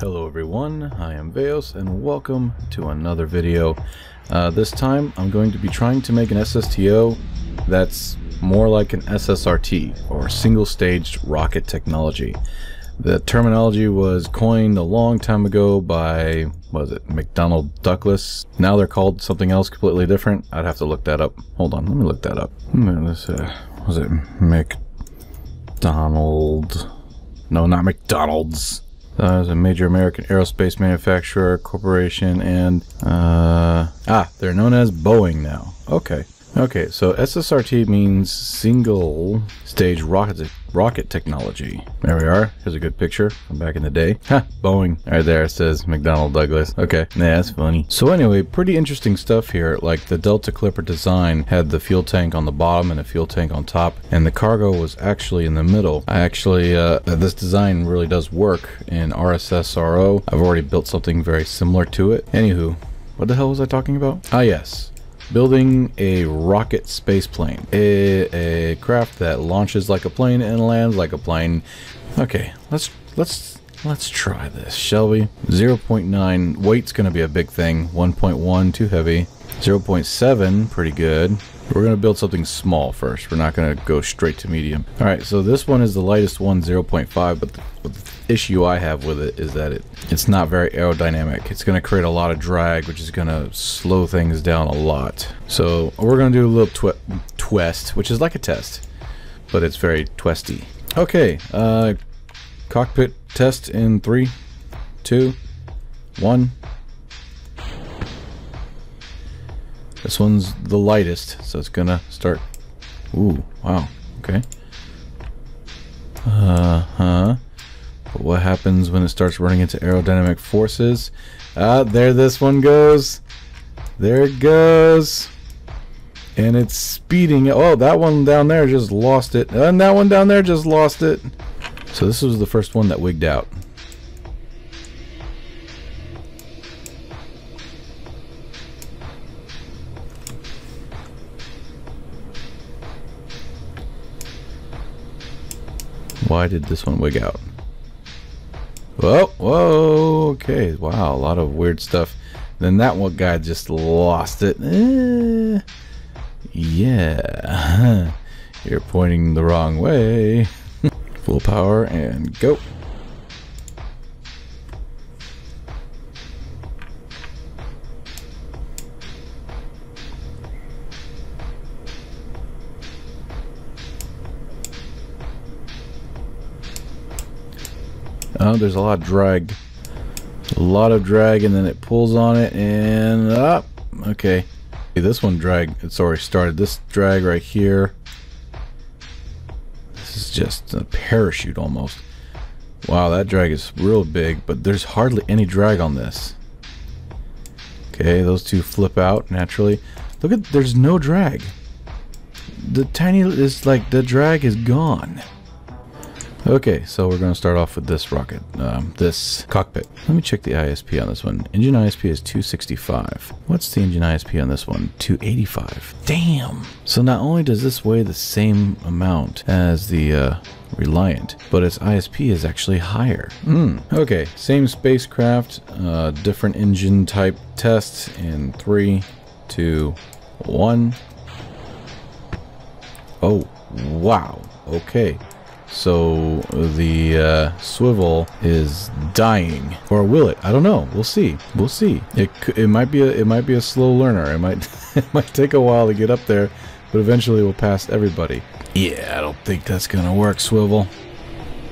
Hello everyone, I am VAOS and welcome to another video. Uh, this time I'm going to be trying to make an SSTO that's more like an SSRT or single staged rocket technology. The terminology was coined a long time ago by, was it, McDonnell Douglas? Now they're called something else completely different. I'd have to look that up. Hold on, let me look that up. Hmm, this, uh, was it McDonald? No, not McDonald's. Uh, is a major American aerospace manufacturer, corporation, and uh, ah, they're known as Boeing now. Okay, okay. So SSRT means single stage rocket rocket technology. There we are. Here's a good picture from back in the day. Ha, Boeing. Right there says McDonnell Douglas. Okay, yeah, that's funny. So anyway, pretty interesting stuff here. Like the Delta Clipper design had the fuel tank on the bottom and a fuel tank on top, and the cargo was actually in the middle. I actually, uh, this design really does work in RSSRO. I've already built something very similar to it. Anywho, what the hell was I talking about? Ah, yes building a rocket space plane. A, a craft that launches like a plane and lands like a plane. Okay, let's let's let's try this, shall we? 0.9 weight's gonna be a big thing. 1.1 too heavy. 0.7 pretty good. We're going to build something small first. We're not going to go straight to medium. All right, so this one is the lightest one, 0.5, but the, the issue I have with it is that it it's not very aerodynamic. It's going to create a lot of drag, which is going to slow things down a lot. So we're going to do a little twi twist, which is like a test, but it's very twisty. Okay, uh, cockpit test in three, two, one. This one's the lightest, so it's gonna start. Ooh, wow, okay. Uh-huh. But what happens when it starts running into aerodynamic forces? Ah, there this one goes. There it goes. And it's speeding. Oh, that one down there just lost it. And that one down there just lost it. So this was the first one that wigged out. Why did this one wig out? Whoa, whoa, okay, wow, a lot of weird stuff. Then that one guy just lost it. Eh, yeah, you're pointing the wrong way. Full power and go. Oh, there's a lot of drag. A lot of drag, and then it pulls on it, and up. Okay. This one drag, it's already started. This drag right here. This is just a parachute almost. Wow, that drag is real big, but there's hardly any drag on this. Okay, those two flip out naturally. Look at, there's no drag. The tiny is like, the drag is gone. Okay, so we're going to start off with this rocket, um, this cockpit. Let me check the ISP on this one. Engine ISP is 265. What's the engine ISP on this one? 285. Damn! So not only does this weigh the same amount as the uh, Reliant, but its ISP is actually higher. Hmm. Okay, same spacecraft, uh, different engine type test in three, two, one. Oh, wow. Okay. So the uh, swivel is dying, or will it? I don't know. We'll see. We'll see. It it might be a it might be a slow learner. It might it might take a while to get up there, but eventually we'll pass everybody. Yeah, I don't think that's gonna work. Swivel.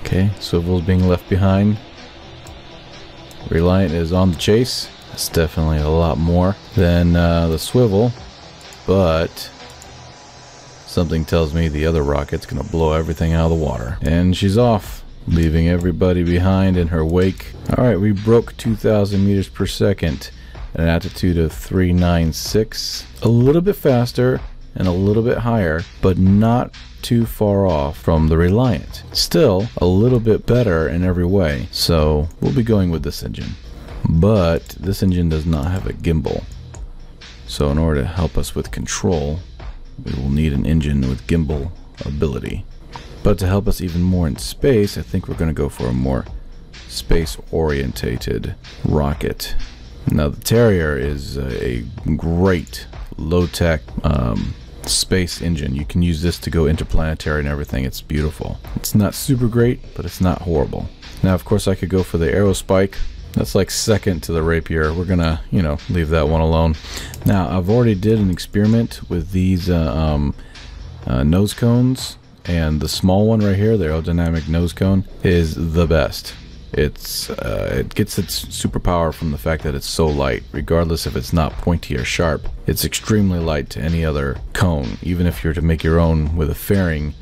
Okay, swivel's being left behind. Reliant is on the chase. That's definitely a lot more than uh, the swivel, but Something tells me the other rocket's gonna blow everything out of the water. And she's off, leaving everybody behind in her wake. Alright, we broke 2,000 meters per second at an altitude of 396. A little bit faster and a little bit higher, but not too far off from the Reliant. Still, a little bit better in every way, so we'll be going with this engine. But this engine does not have a gimbal. So in order to help us with control, we will need an engine with gimbal ability. But to help us even more in space, I think we're going to go for a more space orientated rocket. Now, the Terrier is a great low tech um, space engine. You can use this to go interplanetary and everything. It's beautiful. It's not super great, but it's not horrible. Now, of course, I could go for the Aerospike. That's like second to the Rapier. We're gonna, you know, leave that one alone. Now, I've already did an experiment with these uh, um, uh, nose cones, and the small one right here, the aerodynamic nose cone, is the best. It's uh, it gets its superpower from the fact that it's so light, regardless if it's not pointy or sharp. It's extremely light to any other cone. Even if you're to make your own with a fairing,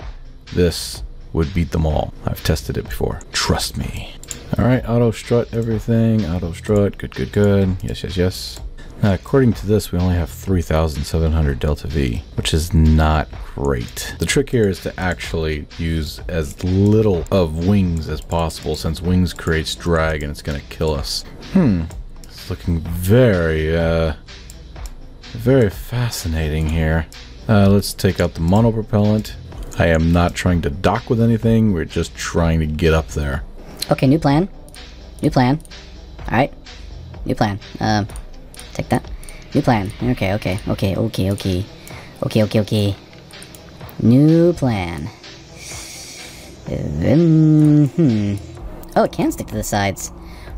this would beat them all. I've tested it before. Trust me. All right, auto strut everything. Auto strut. Good, good, good. Yes, yes, yes. Now, according to this, we only have 3,700 delta V, which is not great. The trick here is to actually use as little of wings as possible, since wings creates drag and it's to kill us. Hmm. It's looking very, uh, very fascinating here. Uh, let's take out the monopropellant. I am not trying to dock with anything, we're just trying to get up there. Okay, new plan. New plan. Alright. New plan. Um, Take that. New plan. Okay, okay, okay, okay, okay. Okay, okay, okay. New plan. Um, hmm. Oh, it can stick to the sides.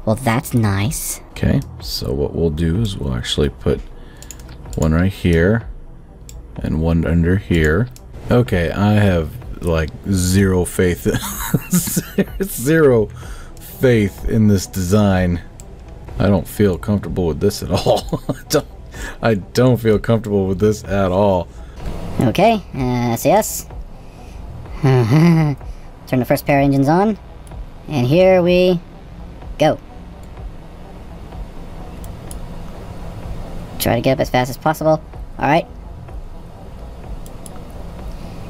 Well, that's nice. Okay, so what we'll do is we'll actually put one right here and one under here. Okay, I have like zero faith, zero faith in this design. I don't feel comfortable with this at all. I, don't, I don't feel comfortable with this at all. Okay, uh, SAS. Turn the first pair of engines on. And here we go. Try to get up as fast as possible. Alright.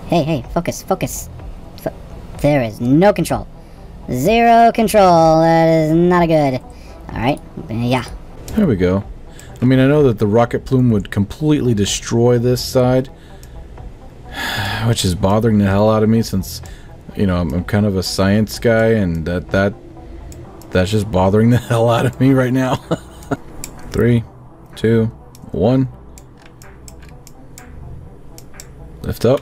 Hey, hey, focus, focus. There is no control. Zero control. That is not a good. Alright, yeah. There we go. I mean, I know that the rocket plume would completely destroy this side, which is bothering the hell out of me since, you know, I'm, I'm kind of a science guy, and that that that's just bothering the hell out of me right now. Three, two, one. Lift up.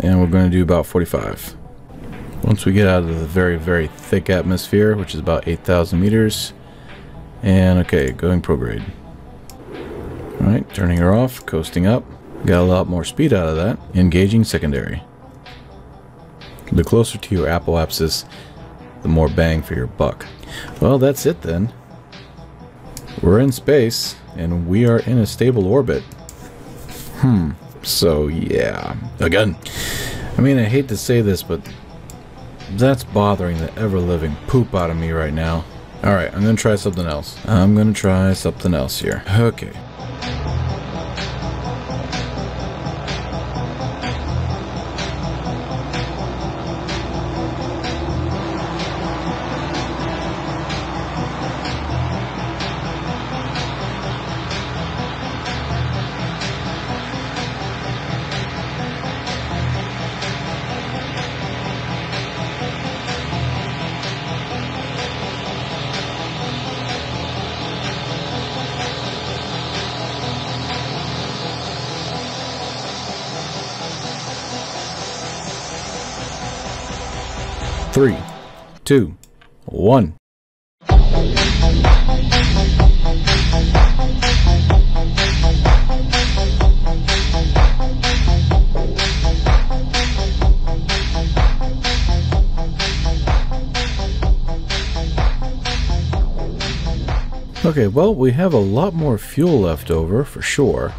And we're going to do about 45. Once we get out of the very, very thick atmosphere, which is about 8,000 meters. And okay, going prograde. Alright, turning her off, coasting up. Got a lot more speed out of that. Engaging secondary. The closer to your apoapsis, the more bang for your buck. Well, that's it then. We're in space, and we are in a stable orbit. Hmm, so yeah. Again, I mean, I hate to say this, but that's bothering the ever-living poop out of me right now. Alright, I'm gonna try something else. I'm gonna try something else here. Okay. Two, one. Okay, well, we have a lot more fuel left over, for sure.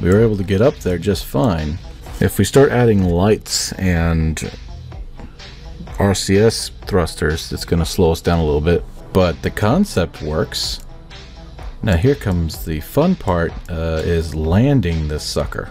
We were able to get up there just fine. If we start adding lights and RCS thrusters, it's going to slow us down a little bit. But the concept works. Now here comes the fun part, uh, is landing this sucker.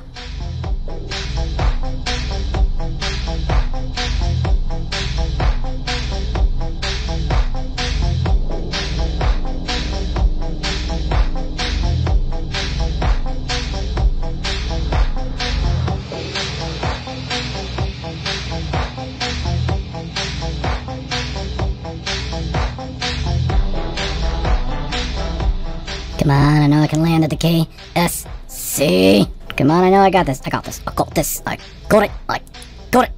KSC. Come on, I know I got this. I got this. I got this. I got it. I got it.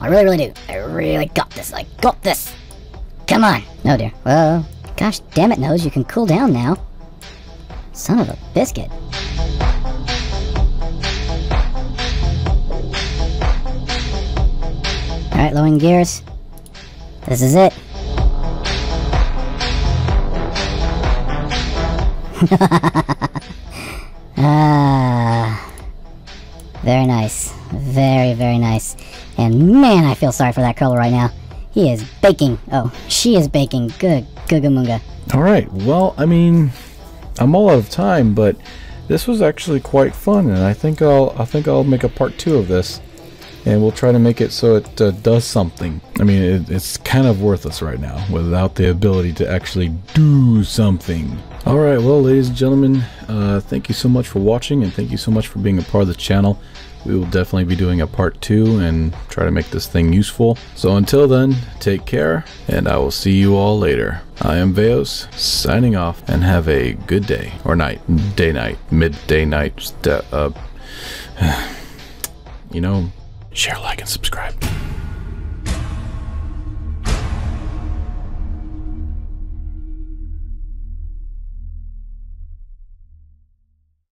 I really, really do. I really got this. I got this. Come on. No, dear. Whoa. Gosh damn it, Nose. You can cool down now. Son of a biscuit. Alright, lowering gears. This is it. ah. Very nice. Very, very nice. And man, I feel sorry for that Kerbal right now. He is baking. Oh, she is baking. Good, googamoonga. All right. Well, I mean, I'm all out of time, but this was actually quite fun, and I think I'll I think I'll make a part two of this, and we'll try to make it so it uh, does something. I mean, it, it's kind of worthless right now without the ability to actually do something. All right. Well, ladies and gentlemen, uh, thank you so much for watching, and thank you so much for being a part of the channel. We will definitely be doing a part two and try to make this thing useful. So until then, take care, and I will see you all later. I am VAOS, signing off, and have a good day, or night, day night, midday night, uh, you know, share, like, and subscribe.